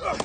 Ugh.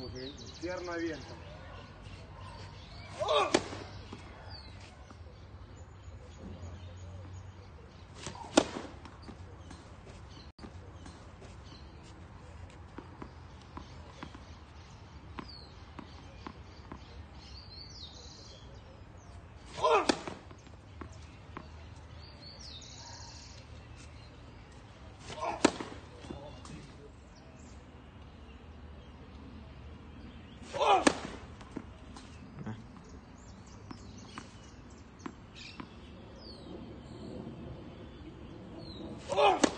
como que eh. infierno de viento. ¡Oh! Oh!